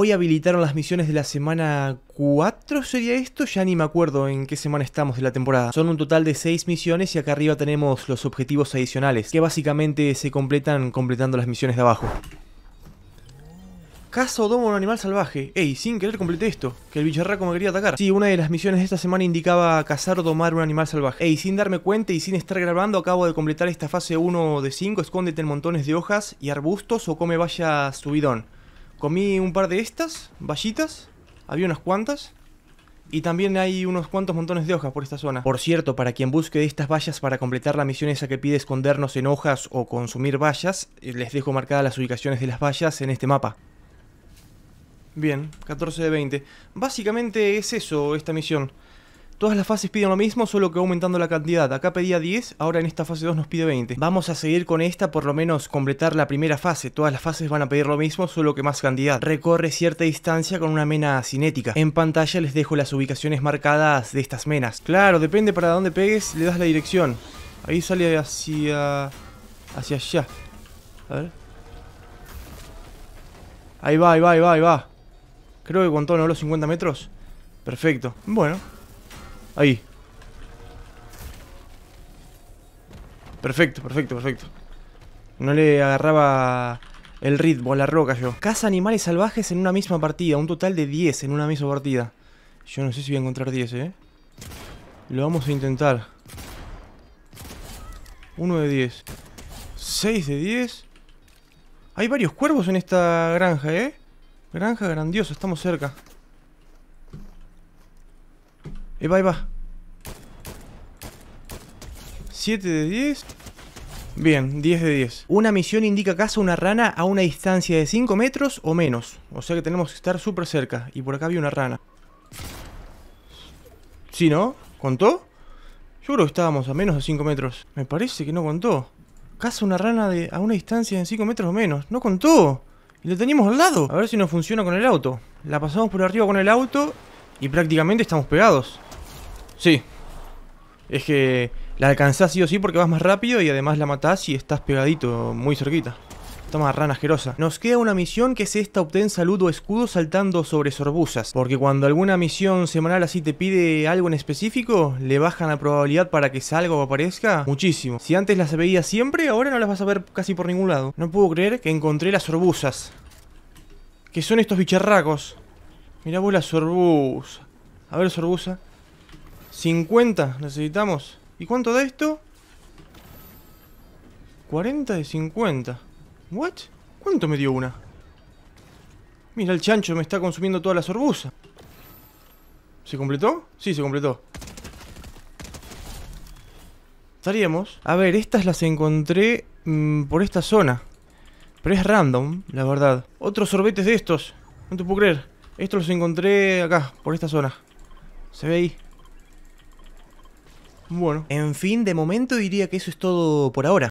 Hoy habilitaron las misiones de la semana 4, ¿sería esto? Ya ni me acuerdo en qué semana estamos de la temporada. Son un total de 6 misiones y acá arriba tenemos los objetivos adicionales, que básicamente se completan completando las misiones de abajo. Caza o domo un animal salvaje. Ey, sin querer completé esto. Que el bicharraco me quería atacar. Sí, una de las misiones de esta semana indicaba cazar o domar un animal salvaje. Ey, sin darme cuenta y sin estar grabando, acabo de completar esta fase 1 de 5. Escóndete en montones de hojas y arbustos o come vaya subidón. Comí un par de estas, vallitas. Había unas cuantas. Y también hay unos cuantos montones de hojas por esta zona. Por cierto, para quien busque de estas vallas para completar la misión esa que pide escondernos en hojas o consumir vallas, eh, les dejo marcadas las ubicaciones de las vallas en este mapa. Bien, 14 de 20. Básicamente es eso esta misión. Todas las fases piden lo mismo, solo que aumentando la cantidad. Acá pedía 10, ahora en esta fase 2 nos pide 20. Vamos a seguir con esta, por lo menos completar la primera fase. Todas las fases van a pedir lo mismo, solo que más cantidad. Recorre cierta distancia con una mena cinética. En pantalla les dejo las ubicaciones marcadas de estas menas. Claro, depende para dónde pegues, le das la dirección. Ahí sale hacia... hacia allá. A ver. Ahí va, ahí va, ahí va, ahí va. Creo que contó, ¿no? Los 50 metros. Perfecto. Bueno. Ahí. Perfecto, perfecto, perfecto. No le agarraba el ritmo a la roca yo. Caza animales salvajes en una misma partida. Un total de 10 en una misma partida. Yo no sé si voy a encontrar 10, ¿eh? Lo vamos a intentar. 1 de 10. 6 de 10. Hay varios cuervos en esta granja, ¿eh? Granja grandiosa, estamos cerca. Ahí va, va. 7 de 10. Bien, 10 de 10. Una misión indica caza una rana a una distancia de 5 metros o menos. O sea que tenemos que estar súper cerca. Y por acá había una rana. ¿Sí, no? ¿Contó? Yo creo que estábamos a menos de 5 metros. Me parece que no contó. Caza una rana a una distancia de 5 metros o menos. ¡No contó! Y lo teníamos al lado. A ver si nos funciona con el auto. La pasamos por arriba con el auto y prácticamente estamos pegados. Sí. Es que la alcanzás sí o sí porque vas más rápido y además la matás y estás pegadito, muy cerquita. Toma rana asquerosa. Nos queda una misión que es esta obtén salud o escudo saltando sobre sorbusas. Porque cuando alguna misión semanal así te pide algo en específico, le bajan la probabilidad para que salga o aparezca muchísimo. Si antes las veías siempre, ahora no las vas a ver casi por ningún lado. No puedo creer que encontré las sorbusas. Que son estos bicharracos. Mirá vos la sorbusa. A ver, sorbusa. 50 necesitamos. ¿Y cuánto da esto? 40 de 50. ¿What? ¿Cuánto me dio una? Mira, el chancho me está consumiendo toda la sorbusa. ¿Se completó? Sí, se completó. Estaríamos. A ver, estas las encontré mmm, por esta zona. Pero es random, la verdad. Otros sorbetes de estos. No te puedo creer. Estos los encontré acá, por esta zona. Se ve ahí. Bueno. En fin, de momento diría que eso es todo por ahora.